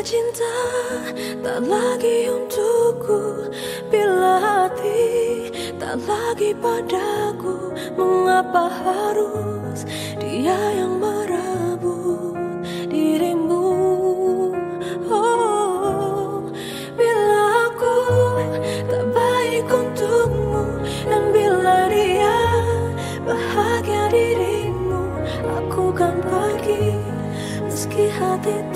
cinta tak lagi untukku Bila hati tak lagi padaku Mengapa harus dia yang merebut dirimu? Oh, bila aku tak baik untukmu Dan bila dia bahagia dirimu Aku kan pergi meski hati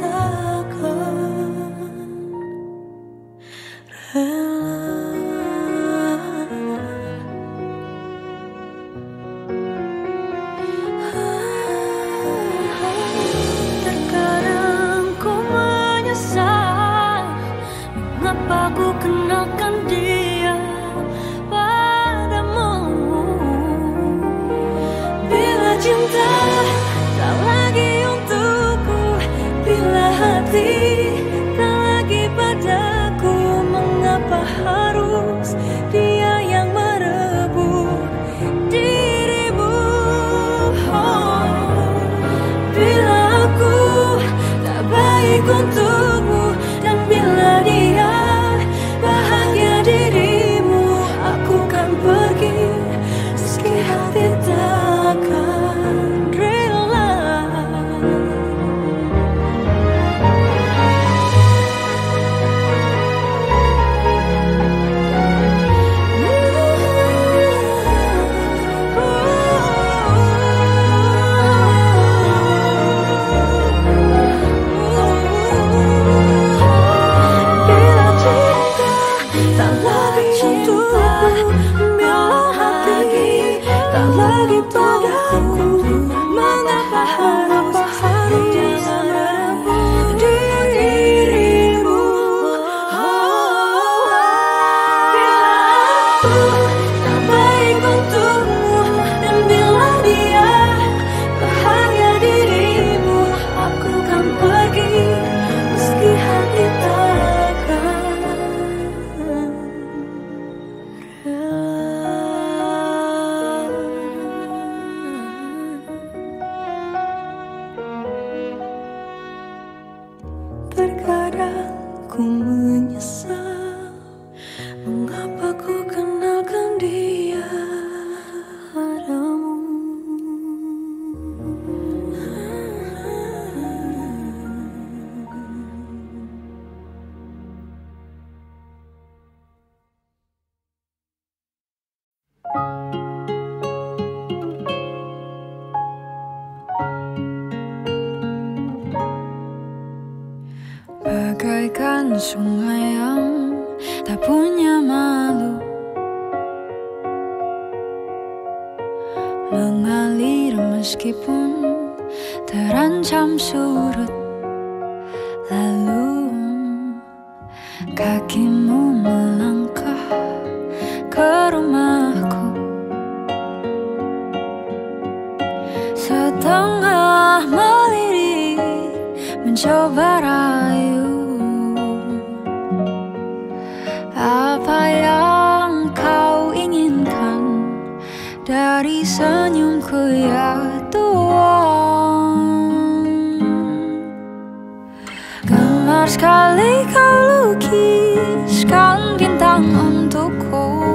sungai yang tak punya malu. Mengalir meskipun terancam surut. Lalu kakimu melangkah ke rumahku. Setengah melirik mencoba rayu dari senyumku ya Tuhan. Gemar sekali kau lukiskan bintang untukku.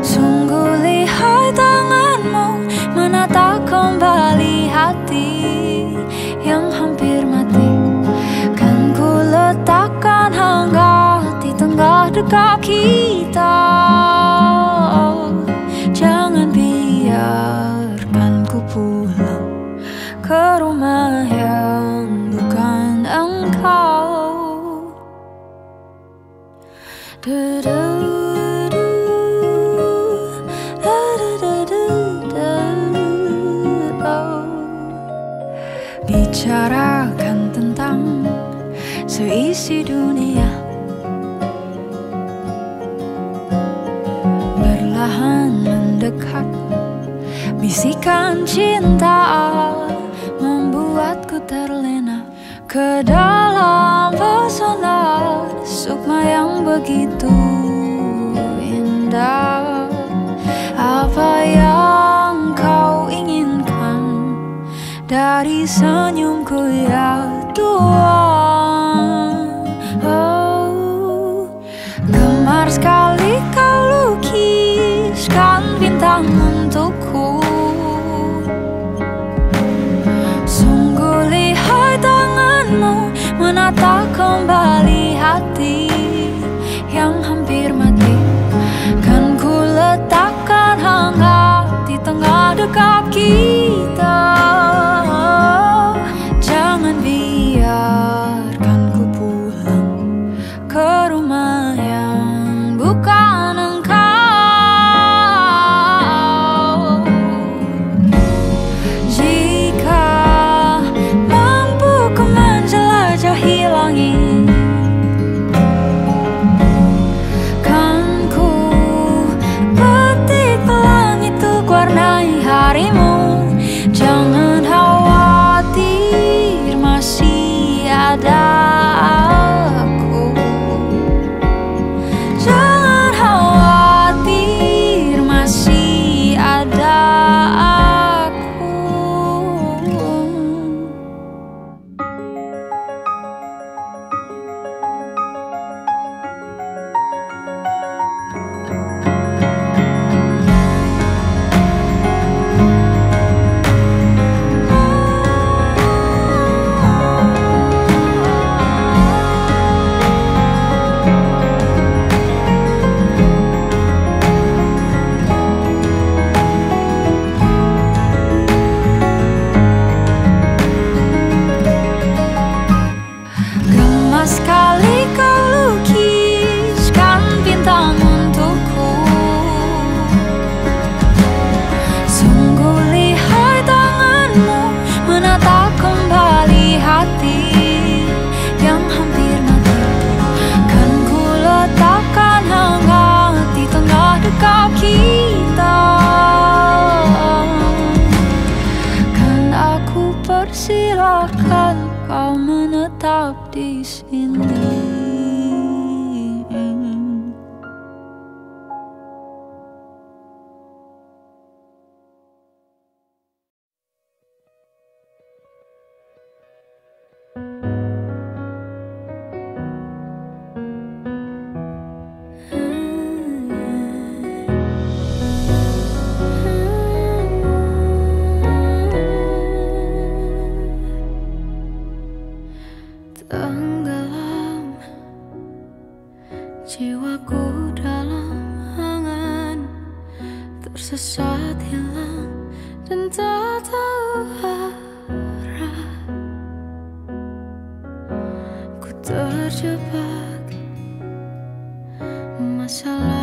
Sungguh lihai tanganmu menata kembali hati yang hampir mati. Kan ku letakkan hangat di tengah dekat kita ke rumah yang bukan engkau oh. Bicarakan tentang seisi dunia Berlahan mendekat Bisikan cinta terlena ke dalam pesona sukma yang begitu indah. Apa yang kau inginkan dari senyumku ya Tuhan menata Ku terjebak Masa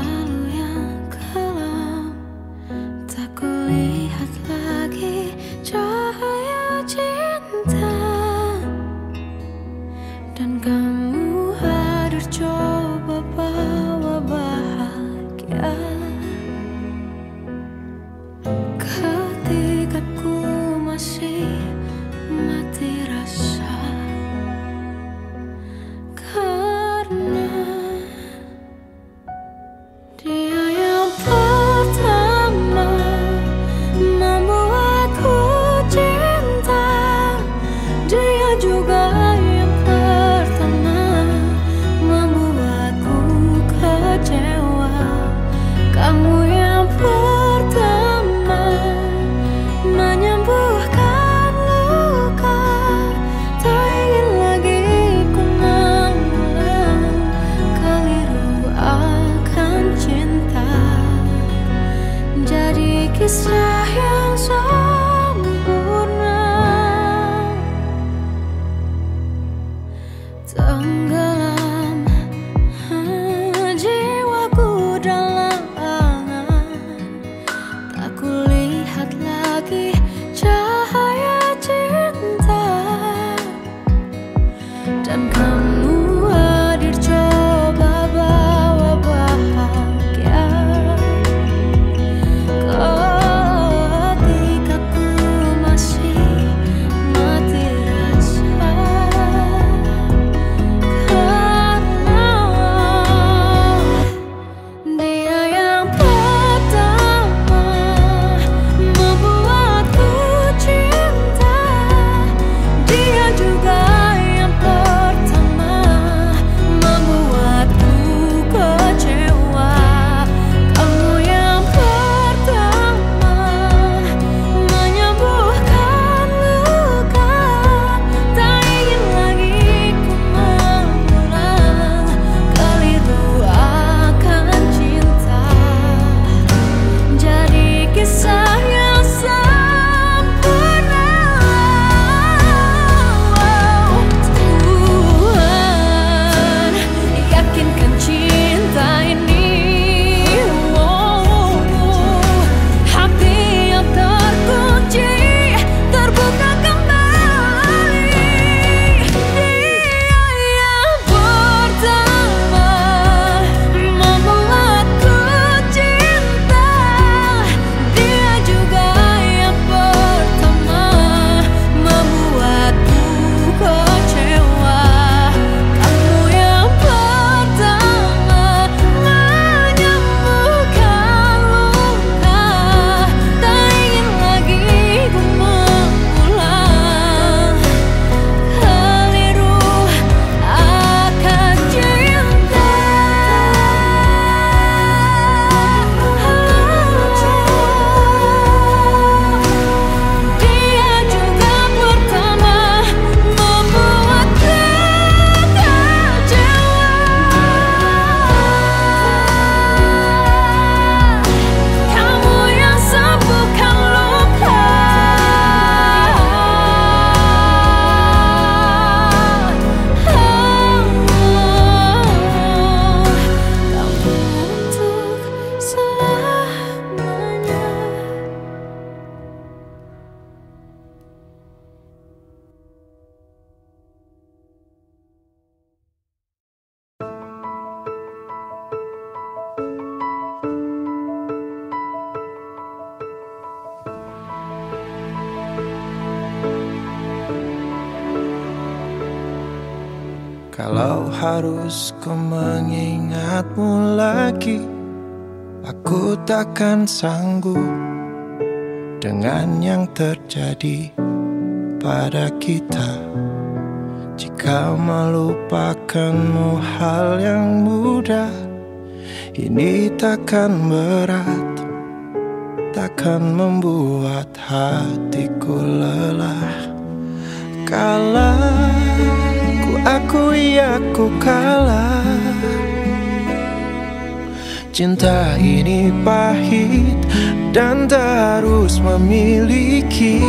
Kalau harus ku mengingatmu lagi Aku takkan sanggup Dengan yang terjadi pada kita. Jika melupakanmu hal yang mudah Ini takkan berat Takkan membuat hatiku lelah. Kalah aku kalah. Cinta ini pahit dan tak harus memiliki.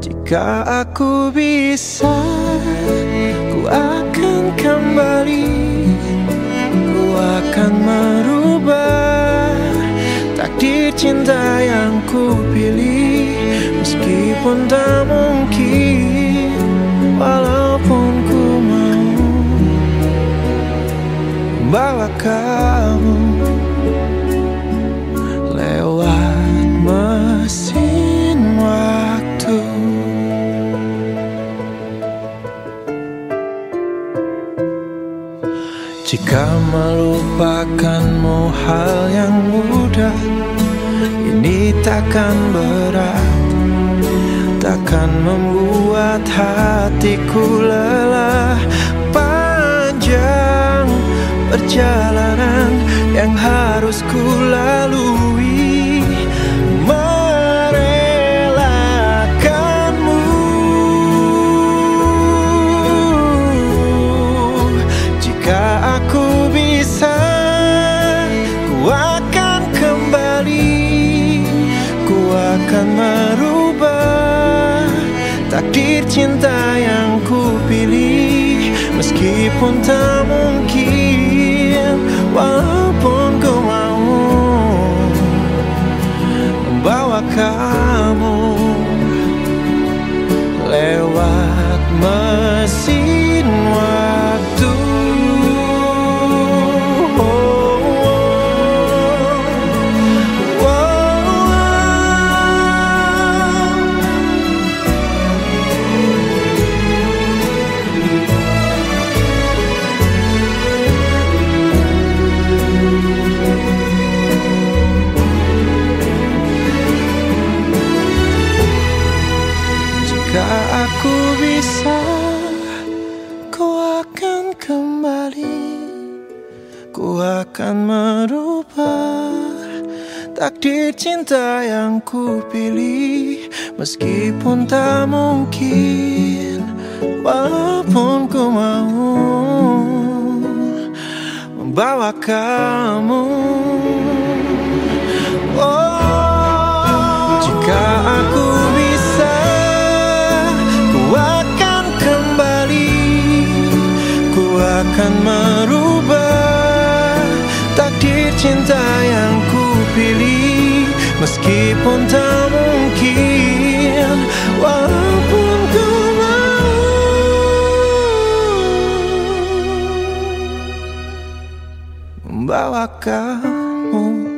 Jika aku bisa, ku akan kembali. Ku akan merubah takdir cinta yang ku pilih. Meskipun tak mungkin Walaupun ku mau Bawa kamu Lewat mesin waktu. Jika melupakanmu hal yang mudah Ini takkan berat takkan membuat hatiku lelah. Panjang perjalanan yang harus ku lalui cinta yang ku pilih Meskipun tak mungkin Walaupun ku mau. Membawa kamu yang ku pilih Meskipun tak mungkin Walaupun ku mau Membawa kamu. Oh, jika aku bisa Ku akan kembali Ku akan merubah Takdir cinta yang Meskipun tak mungkin Walaupun ku mau Membawa kamu